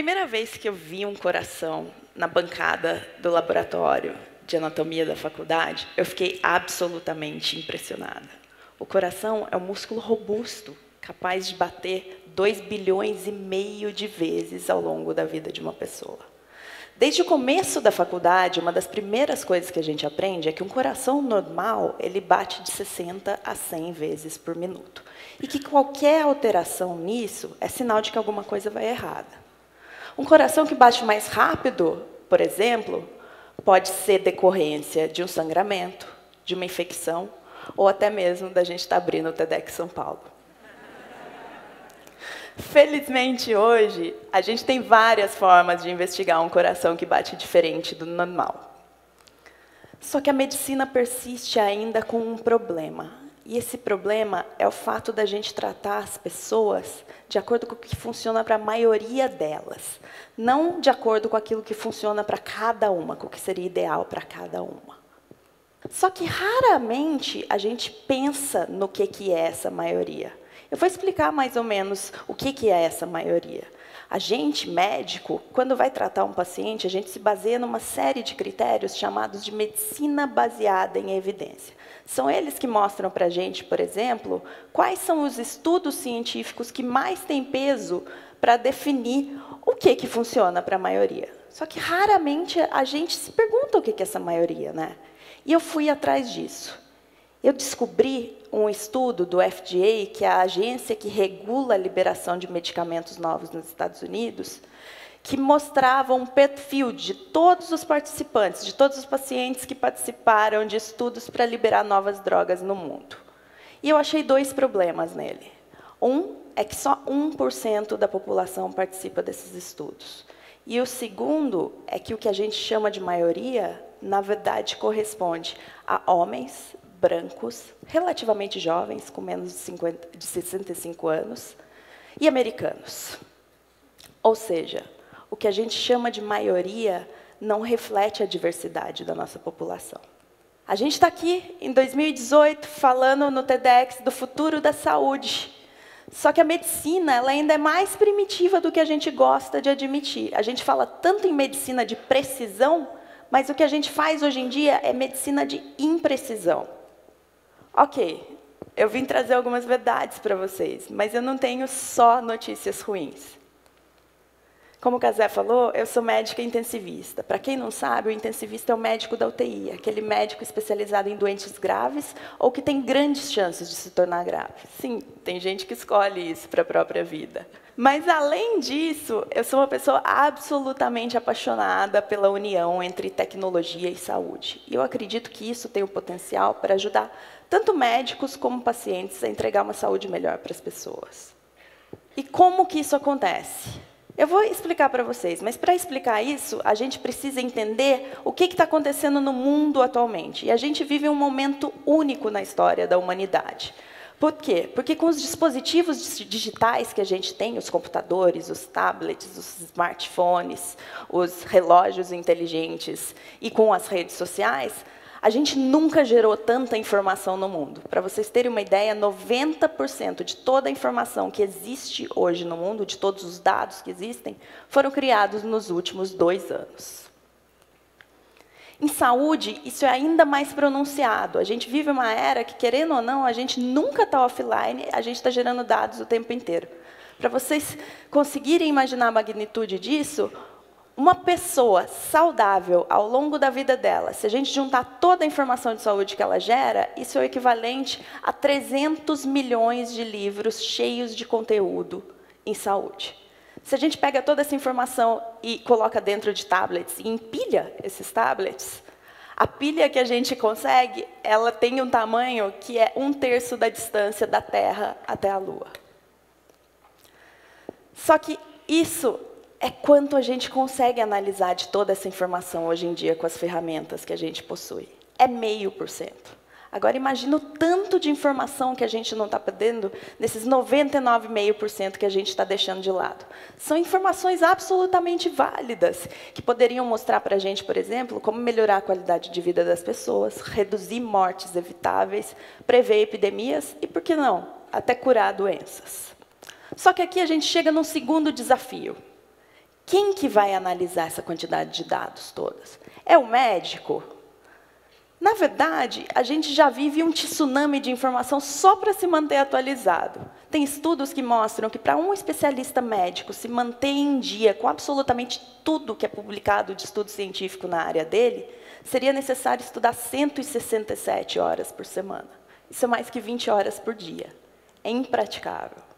primeira vez que eu vi um coração na bancada do laboratório de anatomia da faculdade, eu fiquei absolutamente impressionada. O coração é um músculo robusto, capaz de bater 2 bilhões e meio de vezes ao longo da vida de uma pessoa. Desde o começo da faculdade, uma das primeiras coisas que a gente aprende é que um coração normal, ele bate de 60 a 100 vezes por minuto. E que qualquer alteração nisso é sinal de que alguma coisa vai errada. Um coração que bate mais rápido, por exemplo, pode ser decorrência de um sangramento, de uma infecção, ou até mesmo da gente estar abrindo o TEDx São Paulo. Felizmente, hoje, a gente tem várias formas de investigar um coração que bate diferente do normal. Só que a medicina persiste ainda com um problema. E esse problema é o fato da gente tratar as pessoas de acordo com o que funciona para a maioria delas, não de acordo com aquilo que funciona para cada uma, com o que seria ideal para cada uma. Só que raramente a gente pensa no que, que é essa maioria. Eu vou explicar mais ou menos o que, que é essa maioria. A gente, médico, quando vai tratar um paciente, a gente se baseia numa série de critérios chamados de medicina baseada em evidência. São eles que mostram para a gente, por exemplo, quais são os estudos científicos que mais têm peso para definir o que, que funciona para a maioria. Só que raramente a gente se pergunta o que, que é essa maioria, né? E eu fui atrás disso. Eu descobri um estudo do FDA, que é a agência que regula a liberação de medicamentos novos nos Estados Unidos, que mostrava um perfil de todos os participantes, de todos os pacientes que participaram de estudos para liberar novas drogas no mundo. E eu achei dois problemas nele. Um é que só 1% da população participa desses estudos. E o segundo é que o que a gente chama de maioria, na verdade, corresponde a homens brancos, relativamente jovens, com menos de, 50, de 65 anos, e americanos. Ou seja, o que a gente chama de maioria não reflete a diversidade da nossa população. A gente está aqui em 2018 falando no TEDx do futuro da saúde. Só que a medicina ela ainda é mais primitiva do que a gente gosta de admitir. A gente fala tanto em medicina de precisão, mas o que a gente faz hoje em dia é medicina de imprecisão. Ok, eu vim trazer algumas verdades para vocês, mas eu não tenho só notícias ruins. Como o Casé falou, eu sou médica intensivista. Para quem não sabe, o intensivista é o médico da UTI, aquele médico especializado em doentes graves ou que tem grandes chances de se tornar grave. Sim, tem gente que escolhe isso para a própria vida. Mas, além disso, eu sou uma pessoa absolutamente apaixonada pela união entre tecnologia e saúde. E eu acredito que isso tem o potencial para ajudar tanto médicos como pacientes a entregar uma saúde melhor para as pessoas. E como que isso acontece? Eu vou explicar para vocês, mas para explicar isso, a gente precisa entender o que está acontecendo no mundo atualmente. E a gente vive um momento único na história da humanidade. Por quê? Porque com os dispositivos digitais que a gente tem, os computadores, os tablets, os smartphones, os relógios inteligentes e com as redes sociais, a gente nunca gerou tanta informação no mundo. Para vocês terem uma ideia, 90% de toda a informação que existe hoje no mundo, de todos os dados que existem, foram criados nos últimos dois anos. Em saúde, isso é ainda mais pronunciado. A gente vive uma era que, querendo ou não, a gente nunca está offline, a gente está gerando dados o tempo inteiro. Para vocês conseguirem imaginar a magnitude disso, uma pessoa saudável ao longo da vida dela, se a gente juntar toda a informação de saúde que ela gera, isso é o equivalente a 300 milhões de livros cheios de conteúdo em saúde. Se a gente pega toda essa informação e coloca dentro de tablets e empilha esses tablets, a pilha que a gente consegue, ela tem um tamanho que é um terço da distância da Terra até a Lua. Só que isso é quanto a gente consegue analisar de toda essa informação hoje em dia com as ferramentas que a gente possui. É meio por cento. Agora imagina o tanto de informação que a gente não está perdendo nesses 99,5% que a gente está deixando de lado. São informações absolutamente válidas, que poderiam mostrar para a gente, por exemplo, como melhorar a qualidade de vida das pessoas, reduzir mortes evitáveis, prever epidemias e, por que não, até curar doenças. Só que aqui a gente chega num segundo desafio, Quem que vai analisar essa quantidade de dados todas? É o médico? Na verdade, a gente já vive um tsunami de informação só para se manter atualizado. Tem estudos que mostram que para um especialista médico se manter em dia com absolutamente tudo que é publicado de estudo científico na área dele, seria necessário estudar 167 horas por semana. Isso é mais que 20 horas por dia. É impraticável.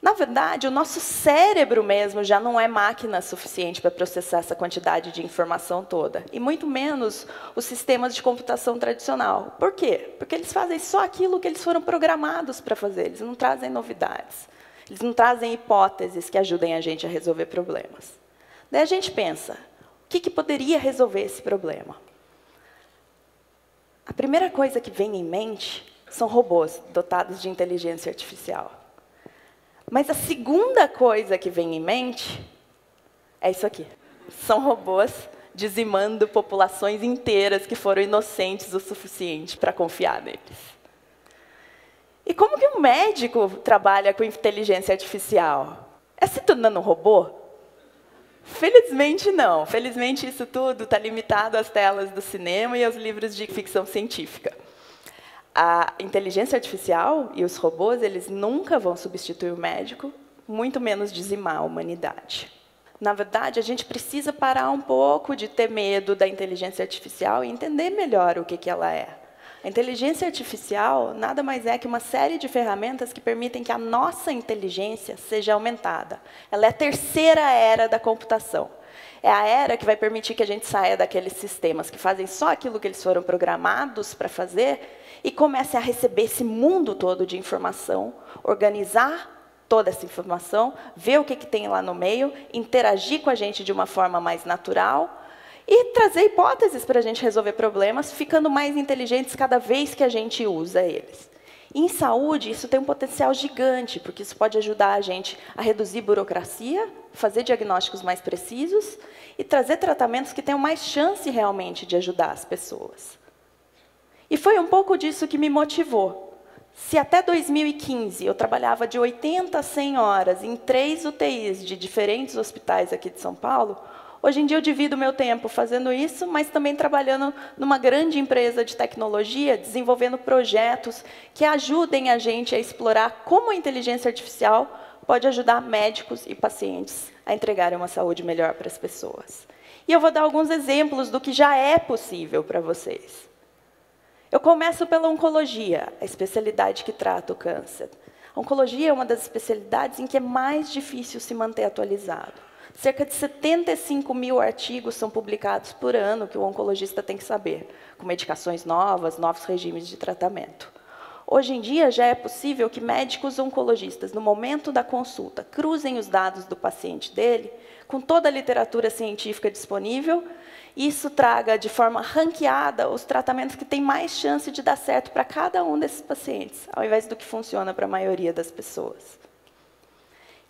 Na verdade, o nosso cérebro mesmo já não é máquina suficiente para processar essa quantidade de informação toda, e muito menos os sistemas de computação tradicional. Por quê? Porque eles fazem só aquilo que eles foram programados para fazer, eles não trazem novidades. Eles não trazem hipóteses que ajudem a gente a resolver problemas. Daí a gente pensa, o que, que poderia resolver esse problema? A primeira coisa que vem em mente são robôs dotados de inteligência artificial. Mas a segunda coisa que vem em mente é isso aqui. São robôs dizimando populações inteiras que foram inocentes o suficiente para confiar neles. E como que um médico trabalha com inteligência artificial? É se tornando um robô? Felizmente não. Felizmente isso tudo está limitado às telas do cinema e aos livros de ficção científica a inteligência artificial e os robôs, eles nunca vão substituir o médico, muito menos dizimar a humanidade. Na verdade, a gente precisa parar um pouco de ter medo da inteligência artificial e entender melhor o que, que ela é. A inteligência artificial nada mais é que uma série de ferramentas que permitem que a nossa inteligência seja aumentada. Ela é a terceira era da computação. É a era que vai permitir que a gente saia daqueles sistemas que fazem só aquilo que eles foram programados para fazer e comece a receber esse mundo todo de informação, organizar toda essa informação, ver o que, que tem lá no meio, interagir com a gente de uma forma mais natural e trazer hipóteses para a gente resolver problemas, ficando mais inteligentes cada vez que a gente usa eles. Em saúde, isso tem um potencial gigante, porque isso pode ajudar a gente a reduzir burocracia, fazer diagnósticos mais precisos e trazer tratamentos que tenham mais chance realmente de ajudar as pessoas. E foi um pouco disso que me motivou. Se até 2015 eu trabalhava de 80 a 100 horas em três UTIs de diferentes hospitais aqui de São Paulo, hoje em dia eu divido meu tempo fazendo isso, mas também trabalhando numa grande empresa de tecnologia, desenvolvendo projetos que ajudem a gente a explorar como a inteligência artificial pode ajudar médicos e pacientes a entregarem uma saúde melhor para as pessoas. E eu vou dar alguns exemplos do que já é possível para vocês. Eu começo pela oncologia, a especialidade que trata o câncer. A oncologia é uma das especialidades em que é mais difícil se manter atualizado. Cerca de 75 mil artigos são publicados por ano que o oncologista tem que saber, com medicações novas, novos regimes de tratamento. Hoje em dia, já é possível que médicos oncologistas, no momento da consulta, cruzem os dados do paciente dele com toda a literatura científica disponível isso traga de forma ranqueada os tratamentos que têm mais chance de dar certo para cada um desses pacientes, ao invés do que funciona para a maioria das pessoas.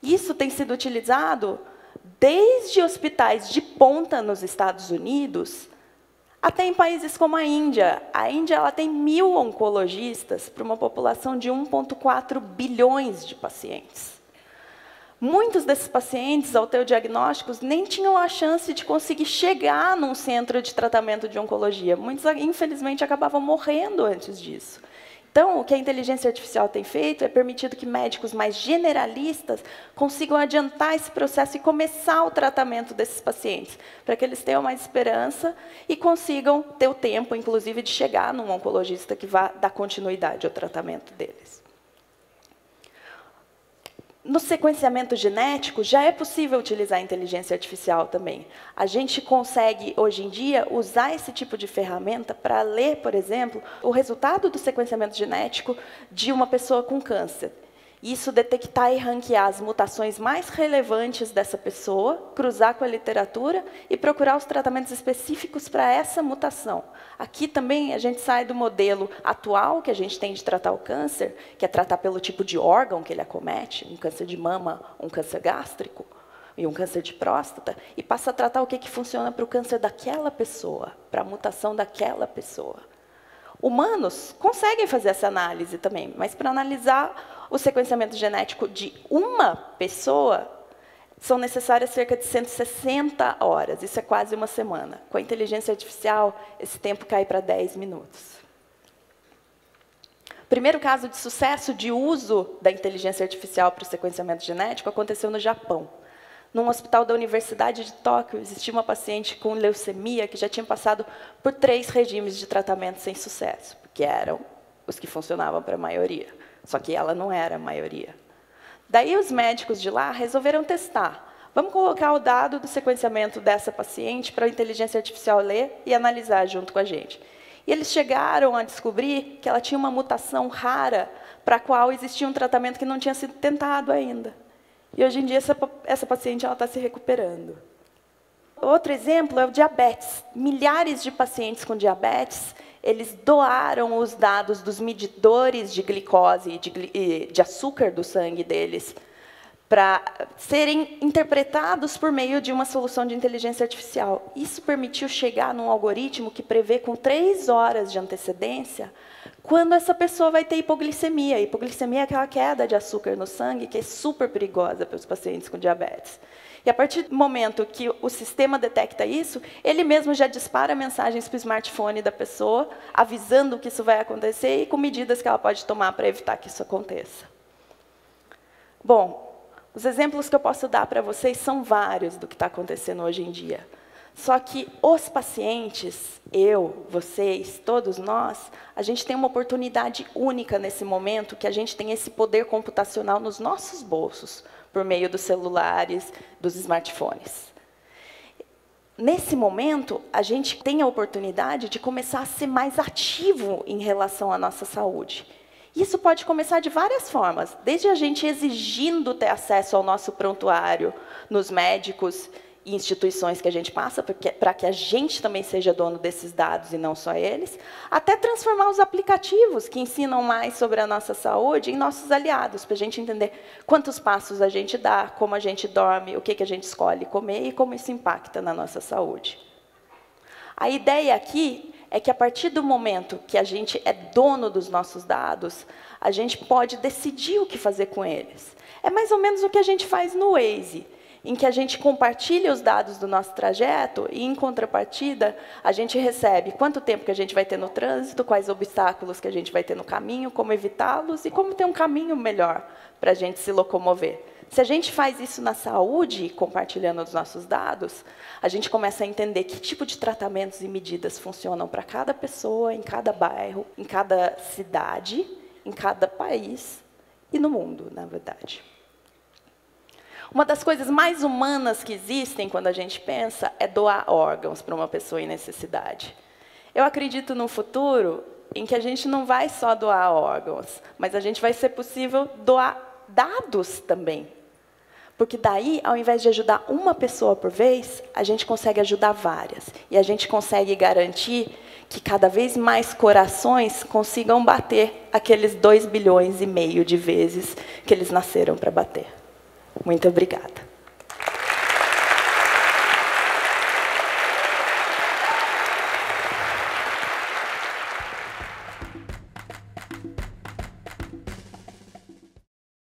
Isso tem sido utilizado desde hospitais de ponta nos Estados Unidos até em países como a Índia. A Índia ela tem mil oncologistas para uma população de 1,4 bilhões de pacientes. Muitos desses pacientes, ao ter o diagnóstico, nem tinham a chance de conseguir chegar num centro de tratamento de oncologia. Muitos, infelizmente, acabavam morrendo antes disso. Então, o que a inteligência artificial tem feito é permitido que médicos mais generalistas consigam adiantar esse processo e começar o tratamento desses pacientes, para que eles tenham mais esperança e consigam ter o tempo, inclusive, de chegar num oncologista que vá dar continuidade ao tratamento deles. No sequenciamento genético, já é possível utilizar a inteligência artificial também. A gente consegue, hoje em dia, usar esse tipo de ferramenta para ler, por exemplo, o resultado do sequenciamento genético de uma pessoa com câncer. Isso detectar e ranquear as mutações mais relevantes dessa pessoa, cruzar com a literatura e procurar os tratamentos específicos para essa mutação. Aqui também a gente sai do modelo atual que a gente tem de tratar o câncer, que é tratar pelo tipo de órgão que ele acomete, um câncer de mama, um câncer gástrico e um câncer de próstata, e passa a tratar o que, que funciona para o câncer daquela pessoa, para a mutação daquela pessoa. Humanos conseguem fazer essa análise também, mas para analisar o sequenciamento genético de uma pessoa são necessárias cerca de 160 horas, isso é quase uma semana. Com a inteligência artificial, esse tempo cai para 10 minutos. O primeiro caso de sucesso de uso da inteligência artificial para o sequenciamento genético aconteceu no Japão. Num hospital da Universidade de Tóquio, existia uma paciente com leucemia que já tinha passado por três regimes de tratamento sem sucesso, porque eram os que funcionavam para a maioria. Só que ela não era a maioria. Daí os médicos de lá resolveram testar. Vamos colocar o dado do sequenciamento dessa paciente para a inteligência artificial ler e analisar junto com a gente. E eles chegaram a descobrir que ela tinha uma mutação rara para a qual existia um tratamento que não tinha sido tentado ainda. E hoje em dia essa, essa paciente está se recuperando. Outro exemplo é o diabetes. Milhares de pacientes com diabetes eles doaram os dados dos medidores de glicose e de, de açúcar do sangue deles para serem interpretados por meio de uma solução de inteligência artificial. Isso permitiu chegar num algoritmo que prevê com três horas de antecedência quando essa pessoa vai ter hipoglicemia. hipoglicemia é aquela queda de açúcar no sangue que é super perigosa para os pacientes com diabetes. E a partir do momento que o sistema detecta isso, ele mesmo já dispara mensagens para o smartphone da pessoa, avisando que isso vai acontecer e com medidas que ela pode tomar para evitar que isso aconteça. Bom, os exemplos que eu posso dar para vocês são vários do que está acontecendo hoje em dia. Só que os pacientes, eu, vocês, todos nós, a gente tem uma oportunidade única nesse momento que a gente tem esse poder computacional nos nossos bolsos por meio dos celulares, dos smartphones. Nesse momento, a gente tem a oportunidade de começar a ser mais ativo em relação à nossa saúde. Isso pode começar de várias formas, desde a gente exigindo ter acesso ao nosso prontuário nos médicos instituições que a gente passa, para que a gente também seja dono desses dados e não só eles, até transformar os aplicativos que ensinam mais sobre a nossa saúde em nossos aliados, para a gente entender quantos passos a gente dá, como a gente dorme, o que, que a gente escolhe comer e como isso impacta na nossa saúde. A ideia aqui é que, a partir do momento que a gente é dono dos nossos dados, a gente pode decidir o que fazer com eles. É mais ou menos o que a gente faz no Waze em que a gente compartilha os dados do nosso trajeto e, em contrapartida, a gente recebe quanto tempo que a gente vai ter no trânsito, quais obstáculos que a gente vai ter no caminho, como evitá-los e como ter um caminho melhor para a gente se locomover. Se a gente faz isso na saúde, compartilhando os nossos dados, a gente começa a entender que tipo de tratamentos e medidas funcionam para cada pessoa, em cada bairro, em cada cidade, em cada país e no mundo, na verdade. Uma das coisas mais humanas que existem quando a gente pensa é doar órgãos para uma pessoa em necessidade. Eu acredito no futuro em que a gente não vai só doar órgãos, mas a gente vai ser possível doar dados também. Porque daí, ao invés de ajudar uma pessoa por vez, a gente consegue ajudar várias. E a gente consegue garantir que cada vez mais corações consigam bater aqueles dois bilhões e meio de vezes que eles nasceram para bater. Muito obrigada.